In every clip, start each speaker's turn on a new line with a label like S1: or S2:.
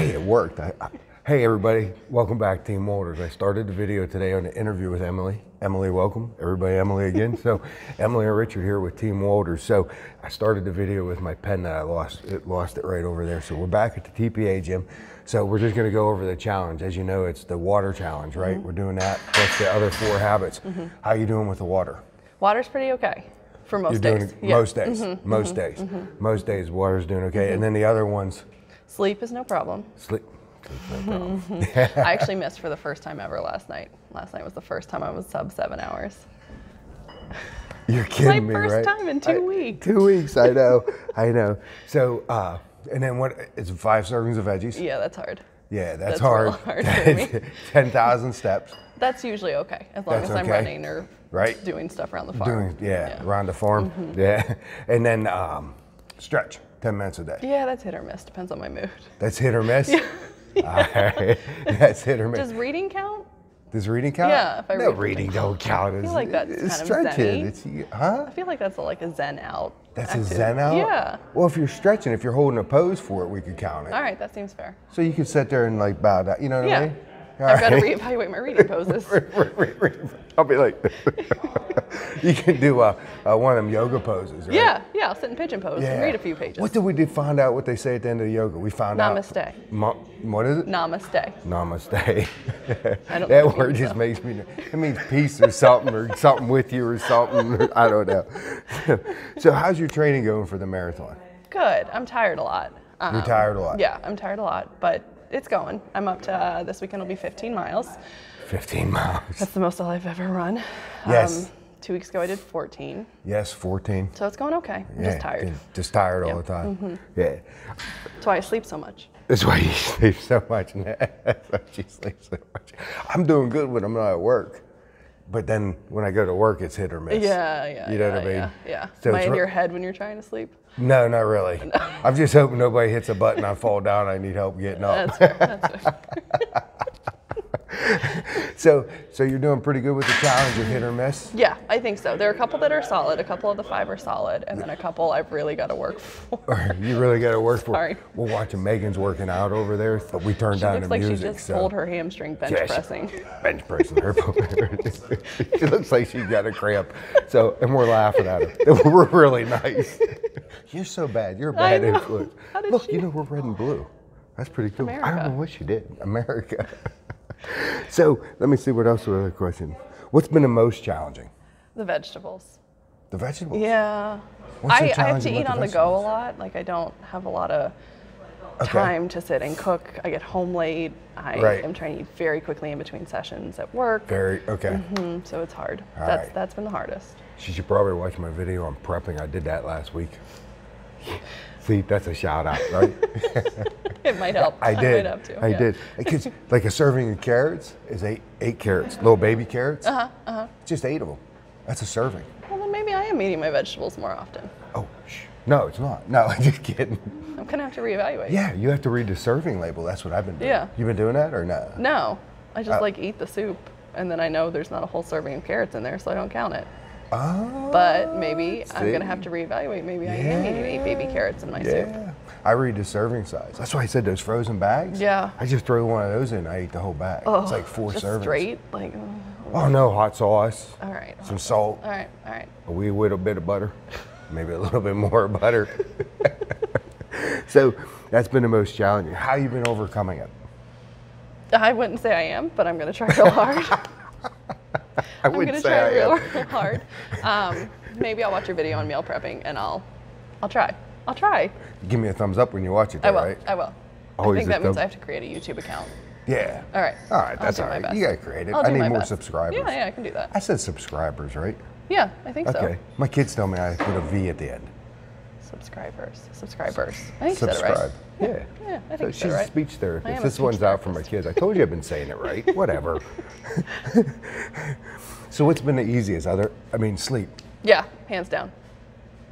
S1: Hey, it worked. I, I, hey, everybody. Welcome back, Team Walters. I started the video today on an interview with Emily. Emily, welcome. Everybody, Emily again. so, Emily and Richard here with Team Walters. So, I started the video with my pen that I lost. It lost it right over there. So, we're back at the TPA gym. So, we're just going to go over the challenge. As you know, it's the water challenge, right?
S2: Mm-hmm.
S1: We're doing that. Plus the other four habits. Mm-hmm. How you doing with the water?
S2: Water's pretty okay for most
S1: You're
S2: days.
S1: doing
S2: Yeah.
S1: most days. Most days. Mm-hmm. Mm-hmm. Most days, water's doing okay. And then the other ones,
S2: Sleep is no problem.
S1: sleep. no problem.
S2: I actually missed for the first time ever last night. Last night was the first time I was sub seven hours.
S1: You're kidding me, right?
S2: My first time in two
S1: I-
S2: weeks.
S1: Two weeks, I know, I know. So, uh, and then what? It's five servings of veggies.
S2: Yeah, that's hard.
S1: Yeah, that's,
S2: That's
S1: hard.
S2: hard for me.
S1: Ten thousand steps,
S2: That's usually okay as long
S1: That's
S2: as I'm
S1: okay.
S2: running or
S1: Right.
S2: doing stuff around the farm.
S1: doing yeah, around the farm. Yeah, and then um, stretch ten minutes a day.
S2: Yeah, that's hit or miss. Depends on my mood.
S1: That's hit or miss. All right. That's hit or miss.
S2: Does reading count?
S1: Does reading count?
S2: Yeah, if I
S1: no,
S2: read
S1: reading don't count. It's,
S2: like that's
S1: it's
S2: kind of
S1: stretching.
S2: zen-y.
S1: It's huh?
S2: I feel like that's a, like a zen out.
S1: That's a zen out.
S2: Yeah.
S1: Well, if you're stretching, if you're holding a pose for it, we could count it.
S2: All right, that seems fair.
S1: So you could sit there and like bow down. You know what I
S2: Yeah.
S1: mean?
S2: I've got to reevaluate my reading poses.
S1: I'll be like, you can do uh, uh, one of them yoga poses, right?
S2: Yeah, yeah, I'll sit in pigeon pose and read a few pages.
S1: What did we did find out what they say at the end of the yoga? We found out.
S2: Namaste.
S1: What is it?
S2: Namaste.
S1: Namaste.
S2: I don't
S1: that word just makes me. It means peace or something, or something with you, or something. I don't know. so, how's your training going for the marathon?
S2: Good. I'm tired a lot. Um,
S1: You're tired a lot.
S2: Yeah, I'm tired a lot, but it's going. I'm up to uh, this weekend will be 15 miles.
S1: 15 miles.
S2: That's the most I've ever run. Um,
S1: Yes.
S2: two weeks ago I did 14,
S1: Yes, 14.
S2: so it's going okay. I'm just tired.
S1: Just, just tired all the time. Yeah.
S2: That's why I sleep so much.
S1: That's why you sleep so much. That's why you sleep so much. I'm doing good when I'm not at work, but then when I go to work, it's hit or miss.
S2: Yeah, yeah.
S1: You know
S2: yeah,
S1: what I mean?
S2: Yeah, yeah.
S1: So
S2: Am I
S1: it's
S2: in
S1: re-
S2: your head when you're trying to sleep?
S1: No, not really. I'm just hoping nobody hits a button, I fall down, I need help getting up.
S2: That's fair. That's fair.
S1: So, so you're doing pretty good with the challenge of hit or miss.
S2: yeah, I think so. There are a couple that are solid. A couple of the five are solid, and then a couple I've really got to work for.
S1: You really got to work for.
S2: Sorry.
S1: We're watching Meghan's working out over there, but we turned
S2: She
S1: down
S2: looks
S1: the
S2: like
S1: music.
S2: she just
S1: so.
S2: pulled her hamstring bench
S1: Yeah, she-
S2: pressing.
S1: bench pressing her. she looks like she's got a cramp. So, and we're laughing at her. We're really nice. You're so bad. You're a bad influence. Look,
S2: she-
S1: you know we're red and blue. That's pretty cool. I don't know what she did. America. So let me see what else was the question. What's been the most challenging?
S2: The vegetables.
S1: The vegetables.
S2: Yeah. I, I have to eat on
S1: the
S2: the go a lot. Like I don't have a lot of
S1: Okay.
S2: time to sit and cook. I get home late. I
S1: Right.
S2: am trying to eat very quickly in between sessions at work.
S1: Very okay.
S2: Mm, so it's hard.
S1: All
S2: that's
S1: right.
S2: that's been the hardest.
S1: She should probably watch my video on prepping. I did that last week. See, that's a shout out, right?
S2: It might help.
S1: I did.
S2: to.
S1: I
S2: yeah.
S1: did. Because like a serving of carrots is eight eight carrots, little baby carrots. Uh huh. Uh huh. Just eight of them. That's a serving.
S2: Well, then maybe I am eating my vegetables more often.
S1: Oh, shh. no, it's not. No, I'm just kidding.
S2: I'm gonna have to reevaluate.
S1: Yeah, you have to read the serving label. That's what I've been doing.
S2: Yeah.
S1: You've been doing that or no?
S2: No, I just
S1: Oh.
S2: like eat the soup, and then I know there's not a whole serving of carrots in there, so I don't count it.
S1: Oh.
S2: But maybe I'm gonna have to reevaluate. Maybe I am eating eight baby carrots in my soup.
S1: Yeah. I read the serving size. That's why I said those frozen bags.
S2: Yeah.
S1: I just throw one of those in. I eat the whole bag. Oh, it's like four
S2: Just
S1: servings.
S2: straight, like.
S1: Oh no, hot sauce,
S2: All right.
S1: some salt,
S2: All right. All right.
S1: a wee little bit of butter, maybe a little bit more butter. so that's been the most challenging. How you been overcoming it?
S2: I wouldn't say I am, but I'm gonna try real hard.
S1: I
S2: I'm
S1: wouldn't
S2: gonna
S1: say
S2: try real,
S1: am.
S2: real hard. Um, maybe I'll watch your video on meal prepping, and I'll, I'll try. I'll try.
S1: Give me a thumbs up when you watch it,
S2: I will.
S1: right?
S2: I will.
S1: Always
S2: I think that means I have to create a YouTube account.
S1: Yeah.
S2: All right.
S1: All right, that's all right. You got to create it.
S2: I'll
S1: I need more
S2: best.
S1: subscribers.
S2: Yeah, yeah, I can do that.
S1: I said subscribers, right?
S2: Yeah, I think
S1: Okay.
S2: so. Okay.
S1: My kids tell me I put a V at the end.
S2: Subscribers. Subscribers. I think it right.
S1: Subscribe. Yeah.
S2: Yeah, I
S1: So
S2: think you
S1: she's
S2: it
S1: a speech therapist. This
S2: speech
S1: one's out for my kids. I told you I've been saying it right. Whatever. so what's been the easiest? Other, I mean, sleep.
S2: Yeah, hands down.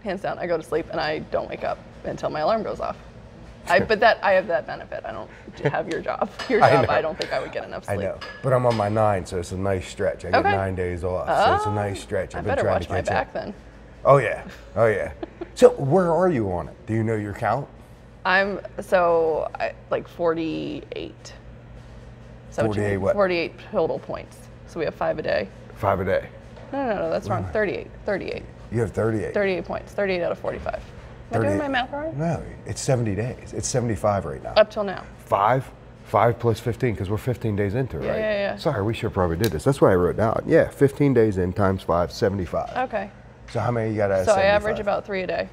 S2: Hands down. I go to sleep and I don't wake up until my alarm goes off. I, but that I have that benefit. I don't have your job. Your job,
S1: know.
S2: I, don't think I would get enough sleep.
S1: I know, but I'm on my nine, so it's a nice stretch. I get
S2: Okay.
S1: nine days off, so it's a
S2: Oh,
S1: nice stretch.
S2: I
S1: I've been
S2: better
S1: trying
S2: watch
S1: to
S2: my
S1: catch
S2: back
S1: up.
S2: then.
S1: Oh yeah, oh yeah. so where are you on it? Do you know your count?
S2: I'm so I, like 48. So
S1: 48 what?
S2: 48 total points. So we have five a day.
S1: Five a day.
S2: No, no, no, that's wrong. 38. 38.
S1: You have 38.
S2: 38 points. 38 out of 45. Am I
S1: 38.
S2: doing my math wrong?
S1: No, it's 70 days. It's 75 right now.
S2: Up till now.
S1: Five? Five plus 15, because we're 15 days into it,
S2: Yeah,
S1: right?
S2: yeah, yeah.
S1: Sorry, we should probably did this. That's what I wrote down. Yeah, 15 days in times five, 75.
S2: Okay.
S1: So how many you got out
S2: So I average about three a day.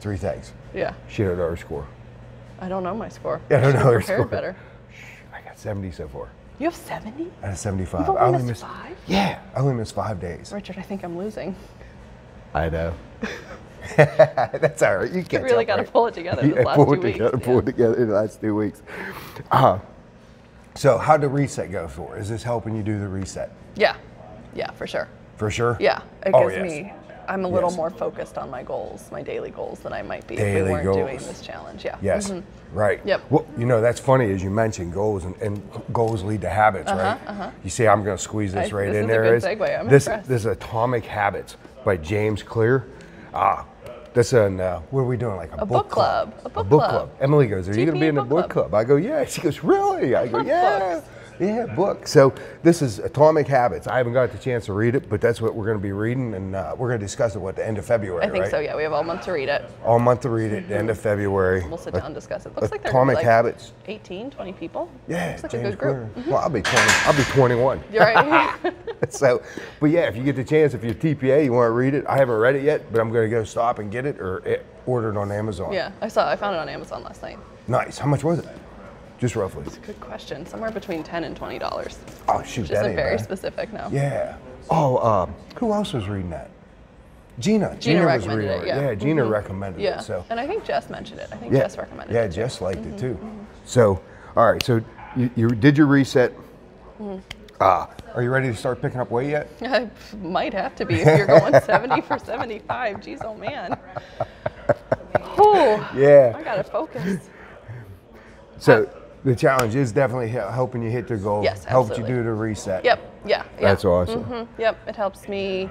S1: Three things.
S2: Yeah.
S1: She had our score.
S2: I don't know my score.
S1: Yeah, I don't know her score.
S2: better.
S1: I got 70 so far.
S2: You have 70?
S1: Out of 75.
S2: You've only
S1: I only
S2: missed
S1: missed
S2: five?
S1: Yeah, I only missed five days.
S2: Richard, I think I'm losing.
S1: I know. That's all right. You
S2: You
S1: can't.
S2: really got to pull it together this
S1: yeah,
S2: last
S1: pull it
S2: weeks.
S1: together. Pull it together in the last two weeks. Uh, so, how'd the reset go for? Is this helping you do the reset?
S2: Yeah. Yeah, for sure.
S1: For sure.
S2: Yeah, it
S1: Oh,
S2: gives
S1: yes.
S2: me. I'm a little
S1: Yes.
S2: more focused on my goals, my daily goals, than I might be if we weren't doing this challenge. Yeah.
S1: Yes.
S2: Mhm.
S1: Right.
S2: Yep.
S1: Well, you know that's funny as you mentioned goals and, and goals lead to habits, right? Uh-huh. You see, I'm going to squeeze this
S2: Uh-huh, I-
S1: right
S2: this
S1: in
S2: is a
S1: there.
S2: good
S1: is-
S2: segue. I'm
S1: this
S2: impressed.
S1: this is Atomic Habits by James Clear. Ah, this is uh, what are we doing? Like a, book club.
S2: A book club. A book club.
S1: Emily goes, "Are you going to be in the
S2: book
S1: book club?" I go, "Yeah." She goes, "Really?" I go, "Yeah." Yeah, book. So this is Atomic Habits. I haven't got the chance to read it, but that's what we're going to be reading, and uh, we're going to discuss it what the end of February.
S2: I think
S1: right?
S2: so. Yeah, we have all month to read it.
S1: All month to read it, the end of February.
S2: We'll sit down and discuss it. Looks like there are
S1: Atomic
S2: like
S1: Habits.
S2: 18, 20 people.
S1: Yeah,
S2: Looks like
S1: James
S2: a good group.
S1: Clear. Well, I'll be 20. I'll be 21.
S2: You're right.
S1: so, but yeah, if you get the chance, if you're TPA, you want to read it. I haven't read it yet, but I'm going to go stop and get it or eh, order it on Amazon.
S2: yeah, I saw. I found it on Amazon last night.
S1: Nice. How much was it? Just roughly.
S2: That's a good question. Somewhere between 10 and 20 dollars.
S1: Oh shoot,
S2: Which
S1: that
S2: isn't very specific now.
S1: Yeah. Oh, um, who else was reading that? Gina.
S2: Gina
S1: was
S2: recommended
S1: reading
S2: it, yeah. Mm-hmm.
S1: Gina recommended
S2: Yeah.
S1: it. So.
S2: And I think Jess mentioned it. I think
S1: Yeah.
S2: Jess recommended
S1: Yeah,
S2: it. Mm-hmm,
S1: Jess liked it too. So, all right. So you, you did your reset.
S2: Mm-hmm.
S1: Ah, are you ready to start picking up weight yet?
S2: I might have to be if you're going 70 for 75. Jeez, oh man. Oh,
S1: Yeah.
S2: I gotta focus.
S1: So the challenge is definitely helping you hit the goal.
S2: Yes, absolutely.
S1: Helped you do the reset.
S2: Yep. Yeah. yeah.
S1: That's awesome.
S2: Mhm, Yep. It helps me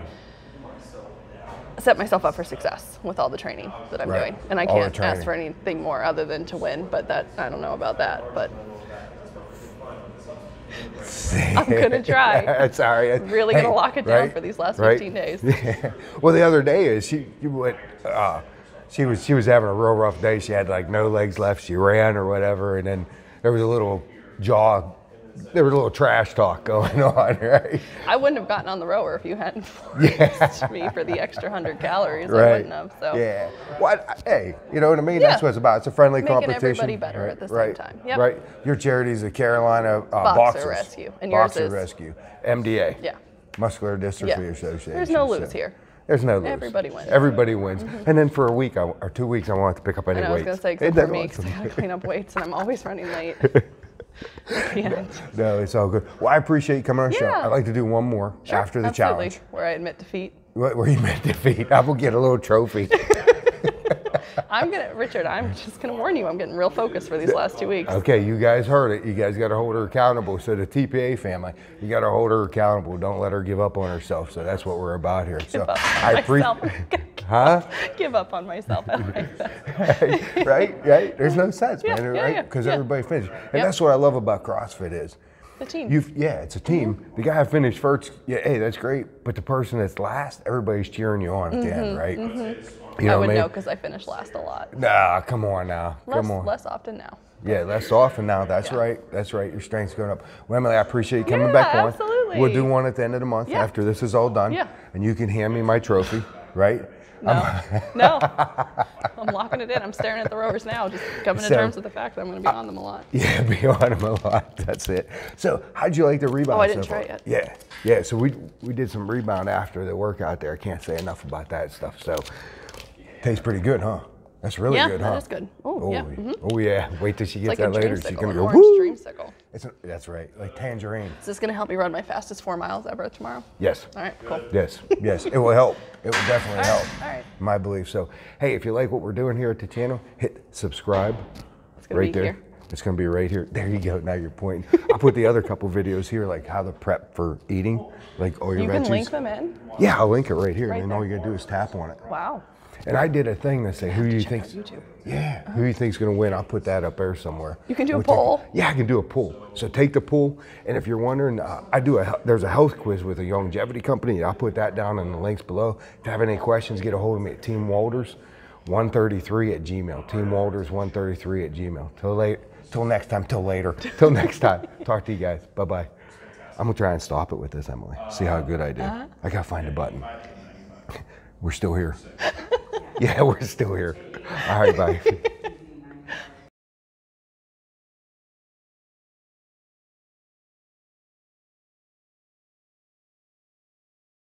S2: set myself up for success with all the training that I'm
S1: Right.
S2: doing, and I
S1: All
S2: can't ask for anything more other than to win. But that I don't know about that. But I'm gonna try.
S1: That's all right.
S2: Really gonna lock it down for these last 15 days.
S1: Yeah. Well, the other day is she you went. Uh, she was she was having a real rough day. She had like no legs left. She ran or whatever, and then there was a little jaw. There was a little trash talk going on, right?
S2: I wouldn't have gotten on the rower if you hadn't forced me for the extra hundred calories. I
S1: Right.
S2: wouldn't have. So
S1: Yeah. What? Hey, you know what I mean? That's what it's about. It's a friendly
S2: Making
S1: competition.
S2: everybody better
S1: right,
S2: at the same
S1: right,
S2: time. Yep.
S1: Right. Your charity is the Carolina uh,
S2: Boxer
S1: Boxers.
S2: Rescue, and yours
S1: Boxer
S2: is?
S1: Rescue. MDA.
S2: yeah.
S1: Muscular Dystrophy
S2: Yeah.
S1: Association.
S2: There's no
S1: so-
S2: lose here.
S1: There's no lose.
S2: Everybody wins.
S1: Everybody wins. Mm-hmm. And then for a week I, or two weeks, I wanted to pick up any
S2: And I was
S1: weights.
S2: gonna say, except for me, because I
S1: got
S2: to clean up weights, and I'm always running late. yeah.
S1: No, it's all good. Well, I appreciate you coming on the show. I'd like to do one more
S2: Sure,
S1: after the
S2: absolutely.
S1: challenge.
S2: Where I admit defeat.
S1: Where where you meant defeat. I will get a little trophy.
S2: I'm gonna, Richard. I'm just gonna warn you. I'm getting real focused for these last two weeks.
S1: Okay, you guys heard it. You guys got to hold her accountable. So the TPA family, you got to hold her accountable. Don't let her give up on herself. So that's what we're about here. So
S2: Give up on
S1: I
S2: myself.
S1: appreciate, huh?
S2: Give up on myself. Like
S1: right, right. There's no sense,
S2: Yeah,
S1: man.
S2: yeah,
S1: right? Because
S2: yeah.
S1: everybody finished, and
S2: Yep.
S1: that's what I love about CrossFit is.
S2: The team.
S1: You, yeah, it's a team. Mm-hmm. The guy who finished first, yeah, hey, that's great. But the person that's last, everybody's cheering you on at the end, mm-hmm, right? Mm-hmm. You know
S2: I would
S1: I mean?
S2: know because I finished last a lot.
S1: Nah, come on now,
S2: Less,
S1: come on.
S2: less often now.
S1: Yeah, less often now. That's
S2: Yeah.
S1: right. That's right. Your strength's going up. Well, Emily, I appreciate you coming
S2: Yeah,
S1: back on.
S2: absolutely.
S1: We'll do one at the end of the month
S2: Yeah.
S1: after this is all done.
S2: Yeah.
S1: And you can hand me my trophy, right?
S2: No, no. I'm locking it in. I'm staring at the rowers now, just coming to terms with the fact that I'm going to be on them a lot.
S1: Yeah, be on them a lot. That's it. So, how'd you like the rebound?
S2: Oh, I didn't
S1: so
S2: try
S1: far?
S2: it yet.
S1: Yeah, yeah. So we we did some rebound after the workout there. I can't say enough about that stuff. So, tastes pretty good, huh? That's really
S2: Yeah,
S1: good, huh?
S2: That's good. Oh, yeah, mhm.
S1: Oh yeah. Wait till she gets
S2: like
S1: that later. She's gonna go woo.
S2: dreamsicle.
S1: It's a, that's right, like tangerine.
S2: Is this going to help me run my fastest four miles ever tomorrow?
S1: Yes.
S2: All right, cool.
S1: Yes, yes, it will help. It will definitely
S2: All right,
S1: help.
S2: all right.
S1: My belief. So, hey, if you like what we're doing here at the channel, hit subscribe
S2: It's gonna
S1: right
S2: be
S1: there.
S2: here.
S1: It's going to be right here. There you go. Now you're pointing. I'll put the other couple videos here, like how to prep for eating, like all your
S2: You
S1: veggies.
S2: can link them in.
S1: Yeah, I'll link it right here,
S2: Right
S1: and then all you gotta do is tap on it.
S2: Wow.
S1: And I did a thing that say, who do you think? Yeah, who you think's gonna win? I'll put that up there somewhere.
S2: You can do a
S1: We'll take-
S2: poll.
S1: yeah, I can do a poll. So take the poll, and if you're wondering, uh, I do a there's a health quiz with a longevity company. I'll put that down in the links below. If you have any questions, get a hold of me at Team Walters, 133 at Gmail. Team Walters 133 at Gmail. Till late, till next time. Till later. till next time. Talk to you guys. Bye bye. I'm gonna try and stop it with this, Emily. See how good I did. I gotta find a button. We're still here. yeah, we're still here. All right, bye.